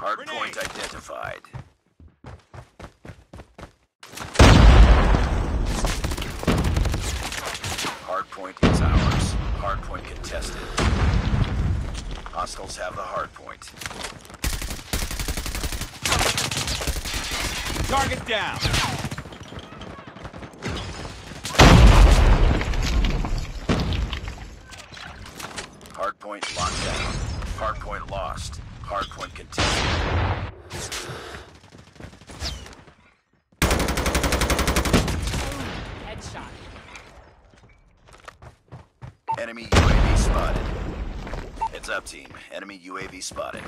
Hardpoint identified. Hardpoint is ours. Hardpoint contested. Hostiles have the hardpoint. Target down. Hardpoint locked down. Hardpoint lost. Hardpoint contested. Headshot. Enemy UAV spotted. Heads up, team. Enemy UAV spotted.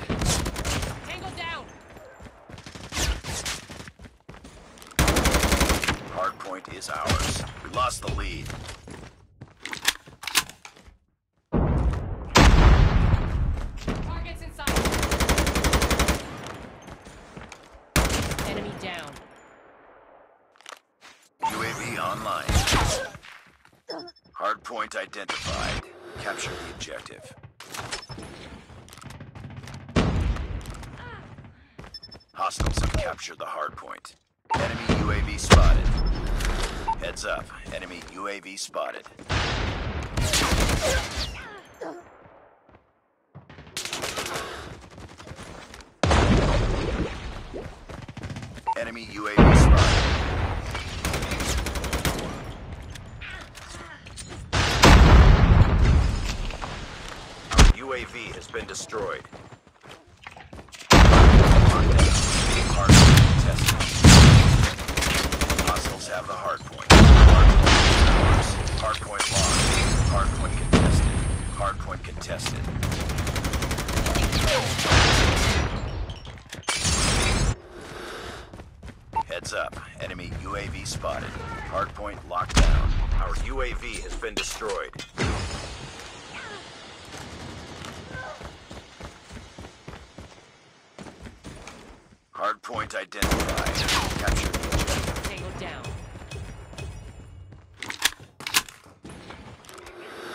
Tango down. Hardpoint is ours. We lost the lead. Targets inside. Enemy down. UAV online. Hardpoint identified. Capture the objective. Hostiles have captured the hardpoint. Enemy UAV spotted. Heads up. Enemy UAV spotted. Enemy UAV spotted. UAV has been destroyed. Hostiles have the hardpoint. Hardpoint. Hardpoint lost. Hardpoint contested. Hardpoint contested. Heads up. Enemy UAV spotted. Hardpoint locked down. Our UAV has been destroyed. Hardpoint identified. Capture the objective. Down.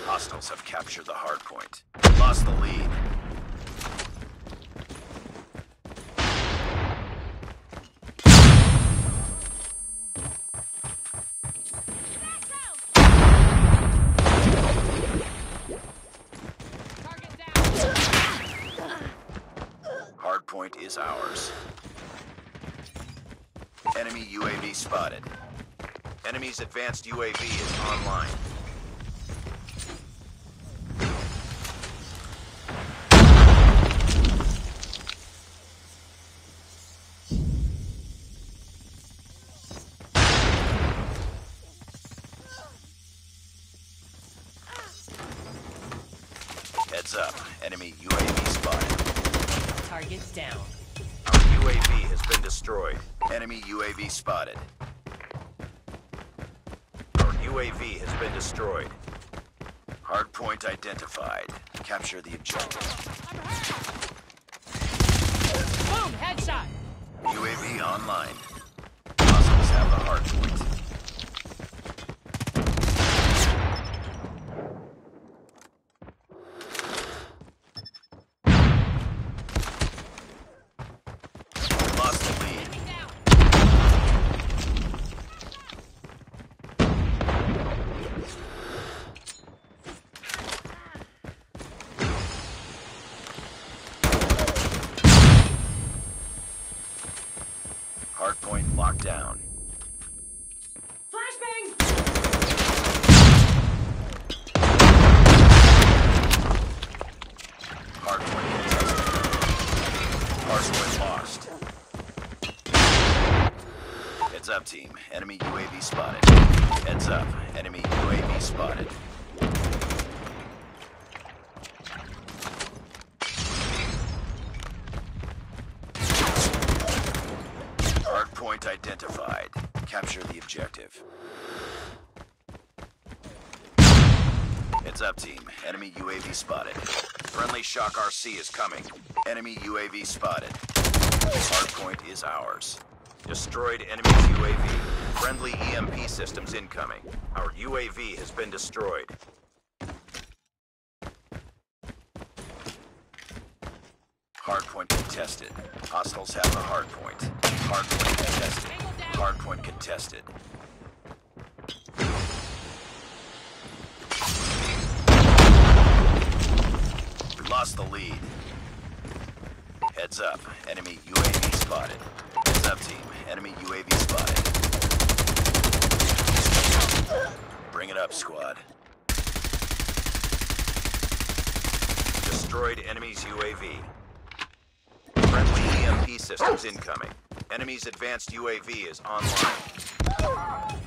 Hostiles have captured the hardpoint. Lost the lead. Target down. Hardpoint is ours. Enemy UAV spotted. Enemy's advanced UAV is online. Heads up. Enemy UAV spotted. Target down. Our UAV has been destroyed. Enemy UAV spotted. Our UAV has been destroyed. Hardpoint identified. Capture the objective. Boom! Headshot. UAV online. Hostiles have the hardpoint. Lost the lead. Enemy down. Hardpoint locked down. Flashbang. Hardpoint contested. Hardpoint lost. Heads up, team. Enemy UAV spotted. Heads up. Enemy UAV spotted. Hardpoint identified. Capture the objective. Heads up, team. Enemy UAV spotted. Friendly Shock RC is coming. Enemy UAV spotted. Hardpoint is ours. Destroyed enemy UAV. Friendly EMP systems incoming. Our UAV has been destroyed. Hardpoint contested. Hostiles have the hardpoint. Hardpoint contested. Hardpoint contested. We lost the lead. Heads up. Enemy UAV spotted. Heads up, team. Enemy UAV spotted. Bring it up, squad. Destroyed enemy's UAV. Friendly EMP systems oh. incoming. Enemy's advanced UAV is online.